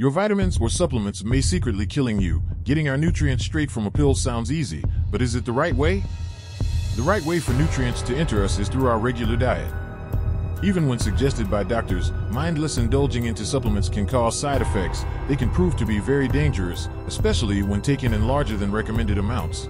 Your vitamins or supplements may secretly killing you. Getting our nutrients straight from a pill sounds easy, but is it the right way? The right way for nutrients to enter us is through our regular diet. Even when suggested by doctors, mindless indulging into supplements can cause side effects. They can prove to be very dangerous, especially when taken in larger than recommended amounts.